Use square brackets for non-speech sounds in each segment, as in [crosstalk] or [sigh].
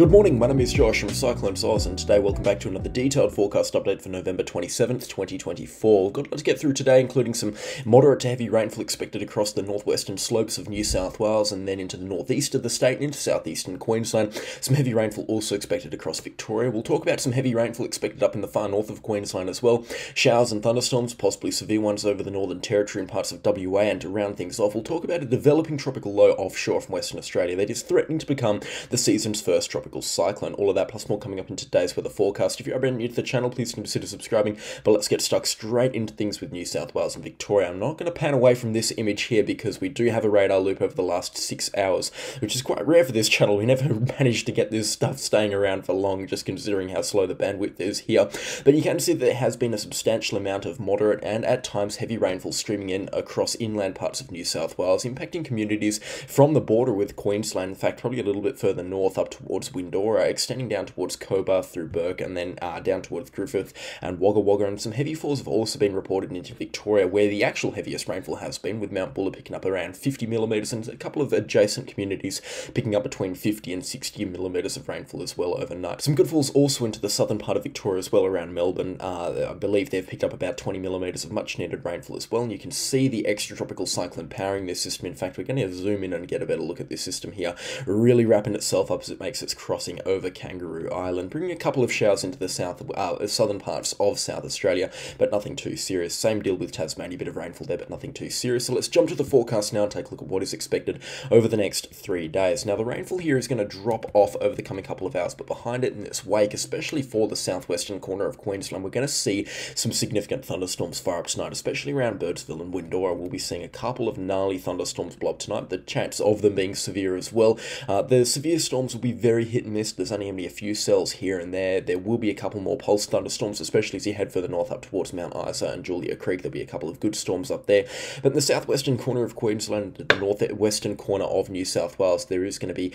Good morning, my name is Josh from Cyclones Oz, and today welcome back to another detailed forecast update for November 27th, 2024. We've got a lot to get through today, including some moderate to heavy rainfall expected across the northwestern slopes of New South Wales and then into the northeast of the state and into southeastern Queensland. Some heavy rainfall also expected across Victoria. We'll talk about some heavy rainfall expected up in the far north of Queensland as well. Showers and thunderstorms, possibly severe ones over the Northern Territory and parts of WA. And to round things off, we'll talk about a developing tropical low offshore from Western Australia that is threatening to become the season's first tropical tropical cyclone. All of that plus more coming up in today's weather forecast. If you're brand new to the channel, please consider subscribing. But let's get stuck straight into things with New South Wales and Victoria. I'm not going to pan away from this image here because we do have a radar loop over the last six hours, which is quite rare for this channel. We never [laughs] managed to get this stuff staying around for long, just considering how slow the bandwidth is here. But you can see that there has been a substantial amount of moderate and at times heavy rainfall streaming in across inland parts of New South Wales, impacting communities from the border with Queensland. In fact, probably a little bit further north up towards Windora, extending down towards Cobar through Bourke and then uh, down towards Griffith and Wagga Wagga. And some heavy falls have also been reported into Victoria, where the actual heaviest rainfall has been, with Mount Buller picking up around 50 millimetres and a couple of adjacent communities picking up between 50 and 60 millimetres of rainfall as well overnight. Some good falls also into the southern part of Victoria as well around Melbourne. Uh, I believe they've picked up about 20 millimetres of much needed rainfall as well, and you can see the extratropical cyclone powering this system. In fact, we're going to zoom in and get a better look at this system here, really wrapping itself up as it makes its crossing over Kangaroo Island, bringing a couple of showers into the south, uh, southern parts of South Australia, but nothing too serious. Same deal with Tasmania, a bit of rainfall there, but nothing too serious. So let's jump to the forecast now and take a look at what is expected over the next three days. Now, the rainfall here is going to drop off over the coming couple of hours, but behind it in its wake, especially for the southwestern corner of Queensland, we're going to see some significant thunderstorms far up tonight, especially around Birdsville and Windora. We'll be seeing a couple of gnarly thunderstorms blow tonight, the chance of them being severe as well. Uh, the severe storms will be very hit and miss. There's only going to be a few cells here and there. There will be a couple more pulse thunderstorms, especially as you head further north up towards Mount Isa and Julia Creek. There'll be a couple of good storms up there. But in the southwestern corner of Queensland, the northwestern corner of New South Wales, there is going to be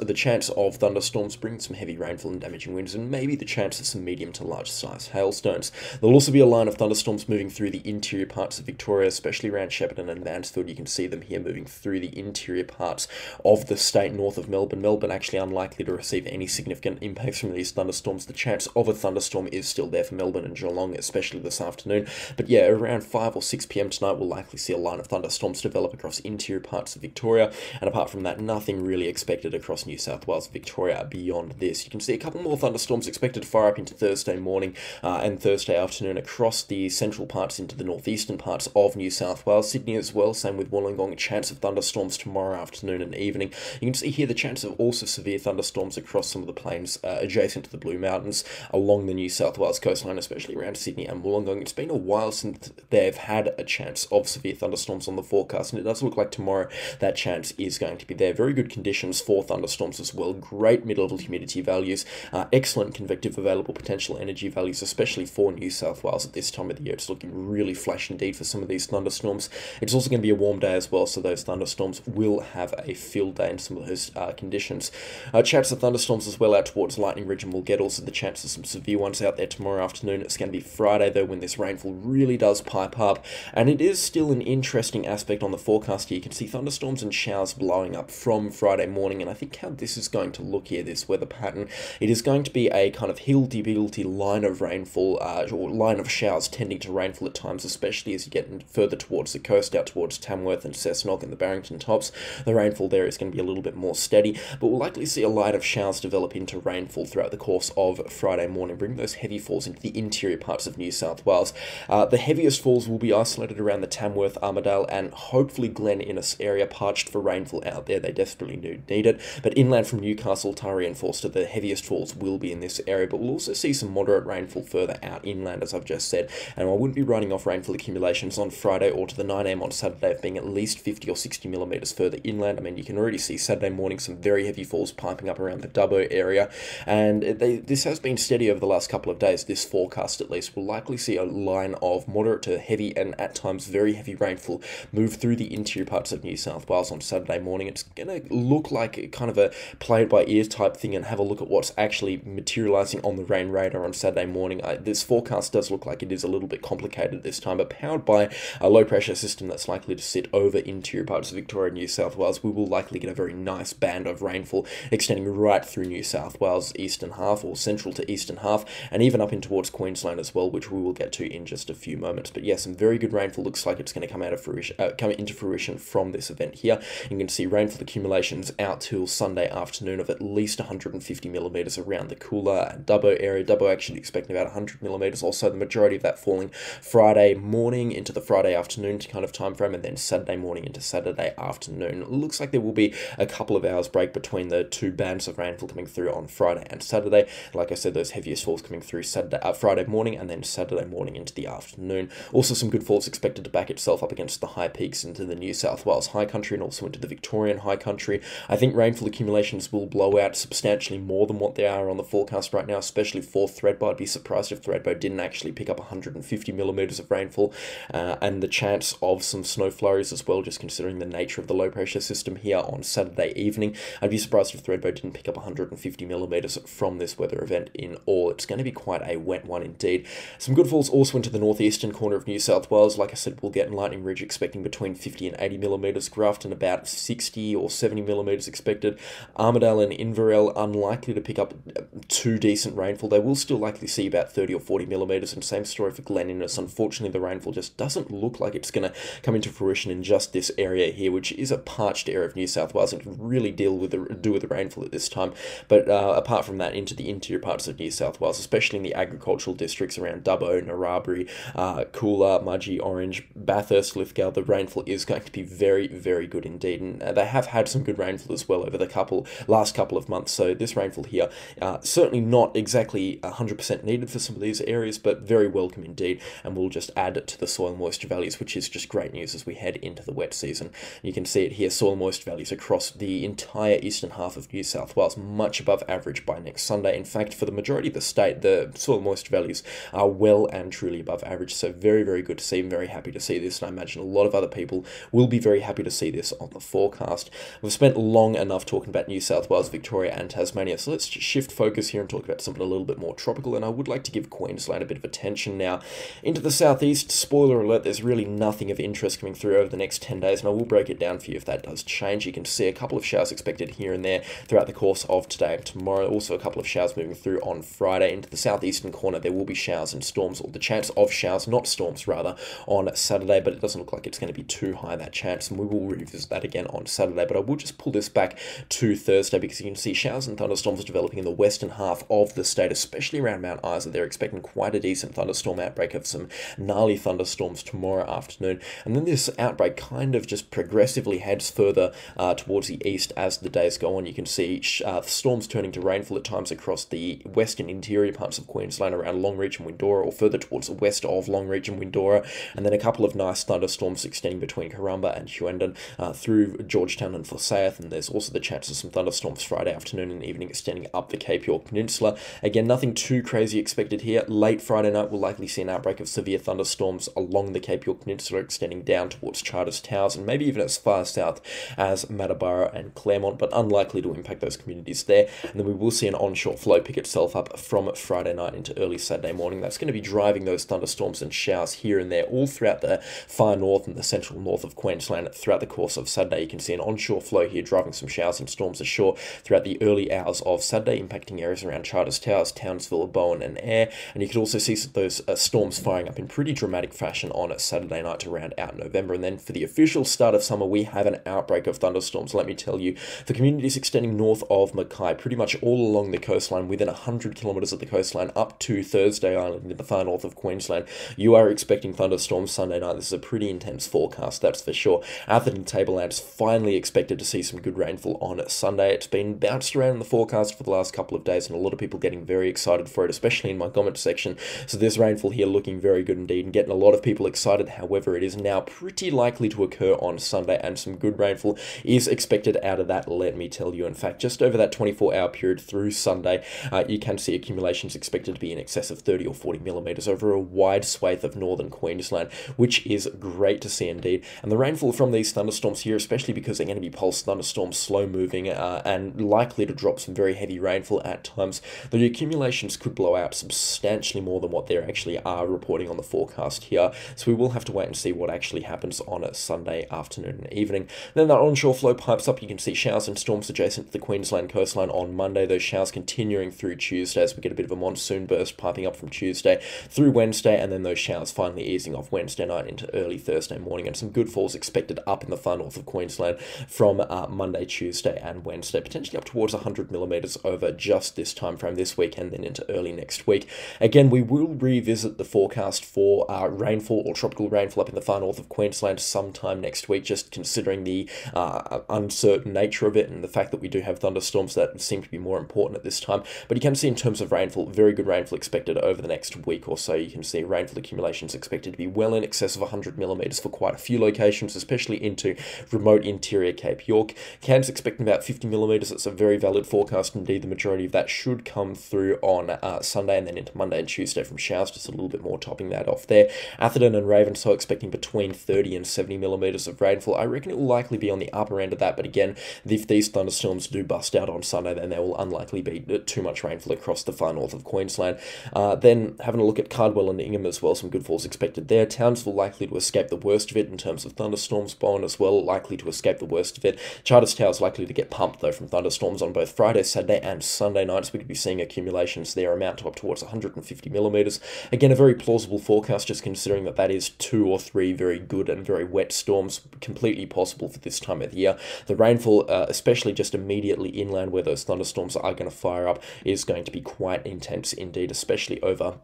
the chance of thunderstorms bringing some heavy rainfall and damaging winds, and maybe the chance of some medium to large size hailstones. There'll also be a line of thunderstorms moving through the interior parts of Victoria, especially around Shepparton and Mansfield. You can see them here moving through the interior parts of the state north of Melbourne. Melbourne actually unlikely to receive any significant impacts from these thunderstorms. The chance of a thunderstorm is still there for Melbourne and Geelong, especially this afternoon. But yeah, around 5 or 6 pm tonight, we'll likely see a line of thunderstorms develop across interior parts of Victoria. And apart from that, nothing really expected across New South Wales, Victoria beyond this. You can see a couple more thunderstorms expected to fire up into Thursday morning uh, and Thursday afternoon across the central parts into the northeastern parts of New South Wales. Sydney as well, same with Wollongong, chance of thunderstorms tomorrow afternoon and evening. You can see here the chance of also severe thunderstorms across some of the plains uh, adjacent to the Blue Mountains along the New South Wales coastline, especially around Sydney and Wollongong. It's been a while since they've had a chance of severe thunderstorms on the forecast, and it does look like tomorrow that chance is going to be there. Very good conditions for thunderstorms as well. Great mid-level humidity values, uh, excellent convective available potential energy values, especially for New South Wales at this time of the year. It's looking really flash indeed for some of these thunderstorms. It's also going to be a warm day as well, so those thunderstorms will have a field day in some of those uh, conditions. Uh, of thunderstorms as well out towards Lightning Ridge, and we'll get also the chance of some severe ones out there tomorrow afternoon. It's going to be Friday though when this rainfall really does pipe up, and it is still an interesting aspect on the forecast here. You can see thunderstorms and showers blowing up from Friday morning, and I think how this is going to look here, this weather pattern, it is going to be a kind of hildy-bildy line of rainfall, uh, or line of showers tending to rainfall at times, especially as you get further towards the coast, out towards Tamworth and Cessnock and the Barrington tops. The rainfall there is going to be a little bit more steady, but we'll likely see a line of showers develop into rainfall throughout the course of Friday morning, bring those heavy falls into the interior parts of New South Wales. Uh, the heaviest falls will be isolated around the Tamworth, Armidale, and hopefully Glen Innes area, parched for rainfall out there. They desperately need it. But inland from Newcastle, Taree, and Forster, the heaviest falls will be in this area. But we'll also see some moderate rainfall further out inland, as I've just said. And I wouldn't be running off rainfall accumulations on Friday or to the 9am on Saturday of being at least 50 or 60 millimetres further inland. I mean, you can already see Saturday morning some very heavy falls piping up around the Dubbo area. And they, this has been steady over the last couple of days. This forecast, at least, will likely see a line of moderate to heavy and at times very heavy rainfall move through the interior parts of New South Wales on Saturday morning. It's going to look like kind of a play it by ear type thing and have a look at what's actually materializing on the rain radar on Saturday morning. I, this forecast does look like it is a little bit complicated this time, but powered by a low pressure system that's likely to sit over interior parts of Victoria and New South Wales, we will likely get a very nice band of rainfall extending right through New South Wales eastern half or central to eastern half, and even up in towards Queensland as well, which we will get to in just a few moments. But yeah, some very good rainfall looks like it's going to come out of fruition, uh, come into fruition from this event here. You can see rainfall accumulations out till Sunday afternoon of at least 150 millimeters around the Coolah and Dubbo area. Dubbo actually expecting about 100 millimeters. Also, the majority of that falling Friday morning into the Friday afternoon kind of time frame, and then Saturday morning into Saturday afternoon. It looks like there will be a couple of hours break between the two bands of rainfall coming through on Friday and Saturday. Like I said, those heaviest falls coming through Saturday, uh, Friday morning, and then Saturday morning into the afternoon. Also, some good falls expected to back itself up against the high peaks into the New South Wales high country and also into the Victorian high country. I think rainfall accumulations will blow out substantially more than what they are on the forecast right now, especially for Thredbo. I'd be surprised if Thredbo didn't actually pick up 150 millimeters of rainfall uh, and the chance of some snow flurries as well, just considering the nature of the low pressure system here on Saturday evening. I'd be surprised if Thredbo didn't pick up 150 millimeters from this weather event in all. It's going to be quite a wet one indeed. Some good falls also into the northeastern corner of New South Wales. Like I said, we'll get in Lightning Ridge expecting between 50 and 80 millimeters. Grafton about 60 or 70 millimeters expected. Armidale and Inverell unlikely to pick up um, too decent rainfall. They will still likely see about 30 or 40 millimeters. And same story for Glen Innes. Unfortunately, the rainfall just doesn't look like it's going to come into fruition in just this area here, which is a parched area of New South Wales and really deal with the do with the rainfall at this time. But uh, apart from that, into the interior parts of New South Wales, especially in the agricultural districts around Dubbo, Narrabri, uh, Mudgee, Orange, Bathurst, Lithgow, the rainfall is going to be very, very good indeed. And uh, they have had some good rainfall as well over the couple last couple of months. So this rainfall here, uh, certainly not exactly 100% needed for some of these areas, but very welcome indeed. And we'll just add it to the soil moisture values, which is just great news as we head into the wet season. You can see it here, soil moisture values across the entire eastern half of New South Wales, much above average by next Sunday. In fact, for the majority of the state, the soil moisture values are well and truly above average. So very, very good to see. I'm very happy to see this, and I imagine a lot of other people will be very happy to see this on the forecast. We've spent long enough talking about New South Wales, Victoria, and Tasmania, so let's shift focus here and talk about something a little bit more tropical. And I would like to give Queensland a bit of attention now. Into the southeast, spoiler alert, there's really nothing of interest coming through over the next 10 days, and I will break it down for you if that does change. You can see a couple of showers expected here and there throughout the course of today and tomorrow. Also, a couple of showers moving through on Friday into the southeastern corner. There will be showers and storms, or the chance of showers, not storms rather, on Saturday, but it doesn't look like it's going to be too high that chance, and we will revisit that again on Saturday. But I will just pull this back to Thursday because you can see showers and thunderstorms developing in the western half of the state, especially around Mount Isa. They're expecting quite a decent thunderstorm outbreak of some gnarly thunderstorms tomorrow afternoon, and then this outbreak kind of just progressively heads further uh, towards the east as the days go on. You can see uh, storms turning to rainfall at times across the western interior parts of Queensland around Longreach and Windora, or further towards the west of Longreach and Windora, and then a couple of nice thunderstorms extending between Karumba and Hughenden uh, through Georgetown and Forsyth, and there's also the chance of some thunderstorms Friday afternoon and evening extending up the Cape York Peninsula. Again, nothing too crazy expected here. Late Friday night, we'll likely see an outbreak of severe thunderstorms along the Cape York Peninsula, extending down towards Charters Towers and maybe even as far south as Matabara and Clermont, but unlikely to impact those communities there. And then we will see an onshore flow pick itself up from Friday night into early Saturday morning. That's going to be driving those thunderstorms and showers here and there all throughout the far north and the central north of Queensland throughout the course of Saturday. You can see an onshore flow here driving some showers and storms ashore throughout the early hours of Saturday, impacting areas around Charters Towers, Townsville, Bowen, and Ayr. And you can also see those uh, storms firing up in pretty dramatic fashion on Saturday night to round out November. And then for the official start of summer, we have an outbreak of thunderstorms. Let me tell you, for communities extending north of Mackay, pretty much all along the coastline, within 100 kilometres of the coastline, up to Thursday Island in the far north of Queensland, you are expecting thunderstorms Sunday night. This is a pretty intense forecast, that's for sure. Atherton Tablelands finally expected to see some good rainfall on Sunday. It's been bounced around in the forecast for the last couple of days, and a lot of people getting very excited for it, especially in my comment section. So this rainfall here looking very good indeed, and getting a lot of people excited. However, it is now pretty likely to occur on Sunday, and some good rainfall is expected out of that. Let me tell you. In fact, just over that 24-hour period through Sunday, uh, you can see accumulations expected to be in excess of 30 or 40 millimeters over a wide swathe of northern Queensland, which is great to see indeed. And the rainfall from these thunderstorms here, especially because they're going to be pulse thunderstorms, slow moving, uh, and likely to drop some very heavy rainfall at times, the accumulations could blow out substantially more than what they actually are reporting on the forecast here. So we will have to wait and see what actually happens on a Sunday afternoon and evening. Then that onshore flow pipes up. You can see showers and storms adjacent to the Queensland Queensland coastline on Monday. Those showers continuing through Tuesday as we get a bit of a monsoon burst piping up from Tuesday through Wednesday, and then those showers finally easing off Wednesday night into early Thursday morning, and some good falls expected up in the far north of Queensland from uh, Monday, Tuesday, and Wednesday, potentially up towards 100 millimetres over just this time frame this week and then into early next week. Again, we will revisit the forecast for uh, rainfall or tropical rainfall up in the far north of Queensland sometime next week, just considering the uh, uncertain nature of it and the fact that we do have thunderstorms that seem to be more important at this time. But you can see in terms of rainfall, very good rainfall expected over the next week or so. You can see rainfall accumulations expected to be well in excess of 100 millimetres for quite a few locations, especially into remote interior Cape York. Cairns expecting about 50 millimetres. It's a very valid forecast. Indeed, the majority of that should come through on uh, Sunday and then into Monday and Tuesday from showers, just a little bit more topping that off there. Atherton and Ravenshoe expecting between 30 and 70 millimetres of rainfall. I reckon it will likely be on the upper end of that, but again, if these thunderstorms do bust out on Sunday, then there will unlikely be too much rainfall across the far north of Queensland. Uh, then having a look at Cardwell and Ingham as well, some good falls expected there. Townsville likely to escape the worst of it in terms of thunderstorms. Bowen as well likely to escape the worst of it. Charters Towers likely to get pumped though from thunderstorms on both Friday, Saturday, and Sunday nights. We could be seeing accumulations there amount to up towards 150 millimetres. Again, a very plausible forecast, just considering that that is two or three very good and very wet storms, completely possible for this time of year. The rainfall, uh, especially just immediately inland where those thunderstorms are going to fire up, is going to be quite intense indeed, especially over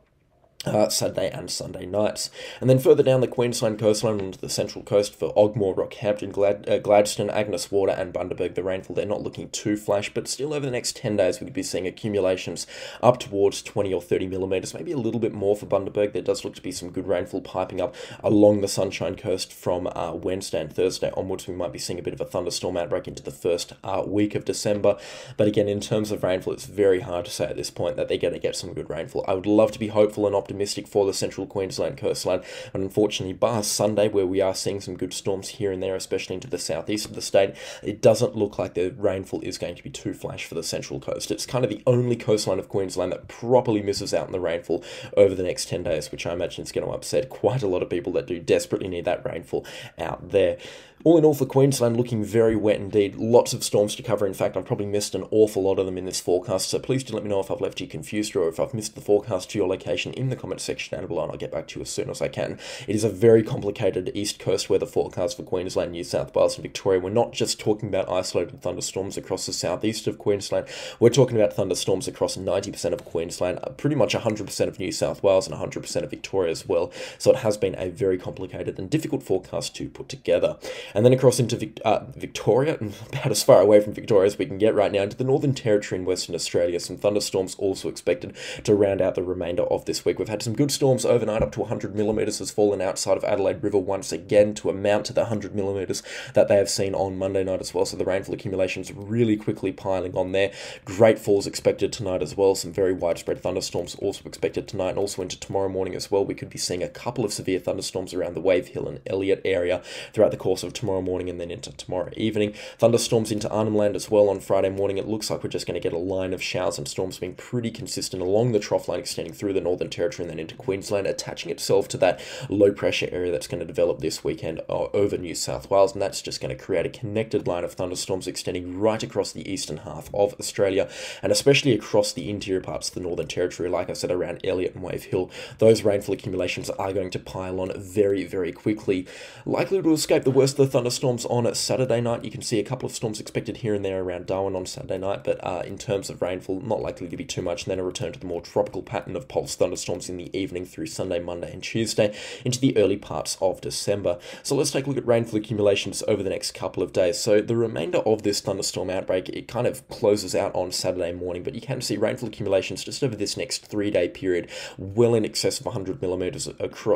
uh, Saturday and Sunday nights. And then further down the Queensland coastline onto the central coast for Ogmore, Rockhampton, Glad, uh, Gladstone, Agnes Water, and Bundaberg, the rainfall, they're not looking too flash, but still over the next 10 days, we could be seeing accumulations up towards 20 or 30 millimetres, maybe a little bit more for Bundaberg. There does look to be some good rainfall piping up along the Sunshine Coast from uh, Wednesday and Thursday onwards. We might be seeing a bit of a thunderstorm outbreak into the first uh, week of December. But again, in terms of rainfall, it's very hard to say at this point that they're going to get some good rainfall. I would love to be hopeful and optimistic optimistic for the central Queensland coastline. But unfortunately, bar Sunday, where we are seeing some good storms here and there, especially into the southeast of the state, it doesn't look like the rainfall is going to be too flash for the central coast. It's kind of the only coastline of Queensland that properly misses out on the rainfall over the next 10 days, which I imagine is going to upset quite a lot of people that do desperately need that rainfall out there. All in all, for Queensland, looking very wet indeed. Lots of storms to cover. In fact, I've probably missed an awful lot of them in this forecast, so please do let me know if I've left you confused or if I've missed the forecast to your location in the comment section down below, and I'll get back to you as soon as I can. It is a very complicated East Coast weather forecast for Queensland, New South Wales, and Victoria. We're not just talking about isolated thunderstorms across the southeast of Queensland, we're talking about thunderstorms across 90% of Queensland, pretty much 100% of New South Wales, and 100% of Victoria as well. So it has been a very complicated and difficult forecast to put together. And then across into Vic- uh, Victoria, [laughs] about as far away from Victoria as we can get right now, into the Northern Territory in Western Australia. Some thunderstorms also expected to round out the remainder of this week. We've had some good storms overnight, up to 100 millimetres has fallen outside of Adelaide River once again to amount to the 100 millimetres that they have seen on Monday night as well. So the rainfall accumulations really quickly piling on there. Great falls expected tonight as well. Some very widespread thunderstorms also expected tonight and also into tomorrow morning as well. We could be seeing a couple of severe thunderstorms around the Wave Hill and Elliott area throughout the course of tomorrow morning and then into tomorrow evening. Thunderstorms into Arnhem Land as well on Friday morning. It looks like we're just going to get a line of showers and storms being pretty consistent along the trough line extending through the Northern Territory and then into Queensland, attaching itself to that low pressure area that's going to develop this weekend uh, over New South Wales. And that's just going to create a connected line of thunderstorms extending right across the eastern half of Australia and especially across the interior parts of the Northern Territory, like I said, around Elliott and Wave Hill. Those rainfall accumulations are going to pile on very, very quickly. Likely to escape the worst of the thunderstorms on Saturday night. You can see a couple of storms expected here and there around Darwin on Saturday night, but uh, in terms of rainfall, not likely to be too much. And then a return to the more tropical pattern of pulse thunderstorms in the evening through Sunday, Monday, and Tuesday into the early parts of December. So let's take a look at rainfall accumulations over the next couple of days. So the remainder of this thunderstorm outbreak, it kind of closes out on Saturday morning, but you can see rainfall accumulations just over this next three-day period, well in excess of 100 millimeters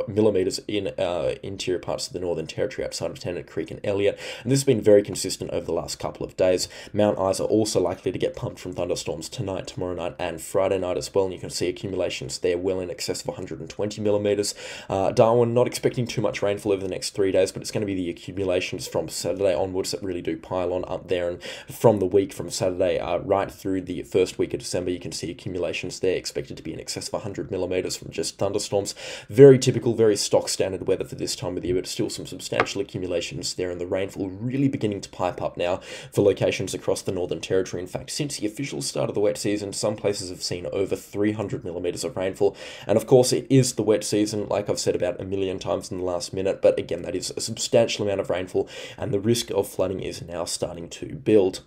millimeters in uh, interior parts of the Northern Territory outside of Tennant Creek and Elliott. And this has been very consistent over the last couple of days. Mount Isa also likely to get pumped from thunderstorms tonight, tomorrow night, and Friday night as well. And you can see accumulations there well in excess of 120 millimeters. Uh, Darwin not expecting too much rainfall over the next three days, but it's going to be the accumulations from Saturday onwards that really do pile on up there. And from the week from Saturday uh, right through the first week of December, you can see accumulations there expected to be in excess of 100 millimeters from just thunderstorms. Very typical, very stock standard weather for this time of the year, but still some substantial accumulations there, and the rainfall really beginning to pipe up now for locations across the Northern Territory. In fact, since the official start of the wet season, some places have seen over 300 millimetres of rainfall. And of course, it is the wet season, like I've said about a million times in the last minute, but again, that is a substantial amount of rainfall, and the risk of flooding is now starting to build.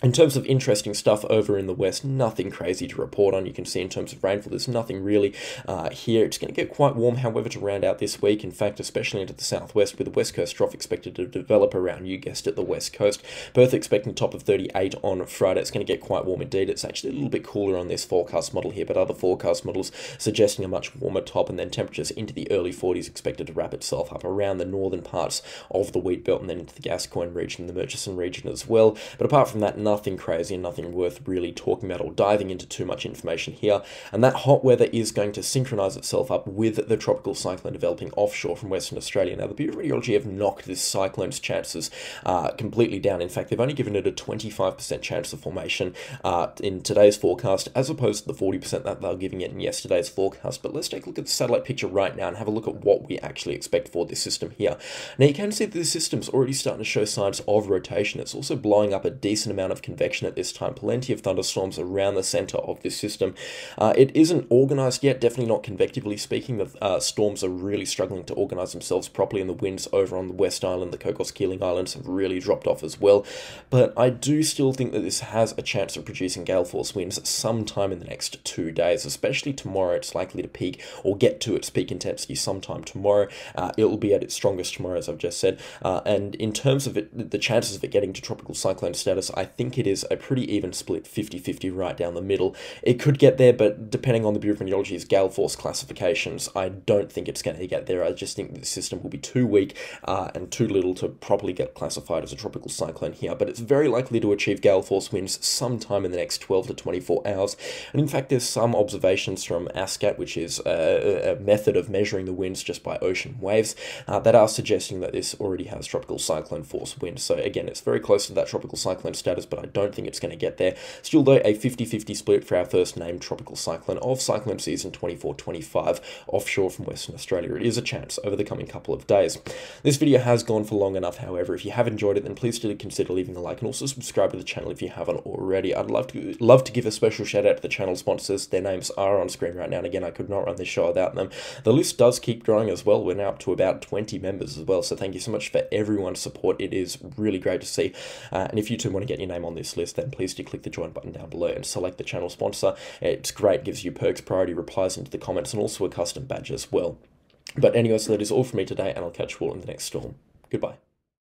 In terms of interesting stuff over in the west, nothing crazy to report on. You can see in terms of rainfall, there's nothing really uh, here. It's going to get quite warm, however, to round out this week. In fact, especially into the southwest, with the west coast trough expected to develop around, you guessed it, the west coast. Perth expecting top of 38 on Friday. It's going to get quite warm indeed. It's actually a little bit cooler on this forecast model here, but other forecast models suggesting a much warmer top, and then temperatures into the early 40s expected to wrap itself up around the northern parts of the wheat belt and then into the Gascoyne region, and the Murchison region as well. But apart from that, nothing crazy and nothing worth really talking about or diving into too much information here. And that hot weather is going to synchronize itself up with the tropical cyclone developing offshore from Western Australia. Now, the Bureau of Meteorology have knocked this cyclone's chances uh, completely down. In fact, they've only given it a 25% chance of formation uh, in today's forecast, as opposed to the 40% that they were giving it in yesterday's forecast. But let's take a look at the satellite picture right now and have a look at what we actually expect for this system here. Now, you can see that this system's already starting to show signs of rotation. It's also blowing up a decent amount of convection at this time. Plenty of thunderstorms around the center of this system. Uh, it isn't organized yet, definitely not convectively speaking. The uh, storms are really struggling to organize themselves properly, and the winds over on the West Island, the Cocos Keeling Islands, have really dropped off as well. But I do still think that this has a chance of producing gale force winds sometime in the next two days, especially tomorrow. It's likely to peak or get to its peak intensity sometime tomorrow. Uh, it will be at its strongest tomorrow, as I've just said. Uh, and in terms of it, the chances of it getting to tropical cyclone status, I think it is a pretty even split 50-50 right down the middle. It could get there, but depending on the Bureau of Meteorology's gale force classifications, I don't think it's going to get there. I just think the system will be too weak uh, and too little to properly get classified as a tropical cyclone here, but it's very likely to achieve gale force winds sometime in the next 12 to 24 hours. And in fact, there's some observations from ASCAT, which is a, a method of measuring the winds just by ocean waves, uh, that are suggesting that this already has tropical cyclone force winds. So again, it's very close to that tropical cyclone status, but I don't think it's going to get there. Still, though, a 50 50 split for our first named tropical cyclone of cyclone season 24 25 offshore from Western Australia. It is a chance over the coming couple of days. This video has gone for long enough, however. If you have enjoyed it, then please do consider leaving a like and also subscribe to the channel if you haven't already. I'd love to love to give a special shout out to the channel sponsors. Their names are on screen right now, and again, I could not run this show without them. The list does keep growing as well. We're now up to about 20 members as well, so thank you so much for everyone's support. It is really great to see. Uh, and if you too want to get your name on this list, then please do click the join button down below and select the channel sponsor. It's great, gives you perks, priority replies into the comments, and also a custom badge as well. But anyway, so that is all from me today, and I'll catch you all in the next storm. Goodbye.